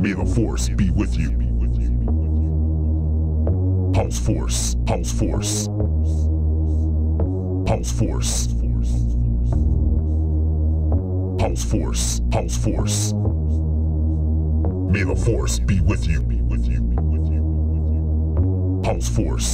May the force be with you. Pulse force, pulse force. Pulse force. Pulse force, pulse force. May the force be with you. Pulse force.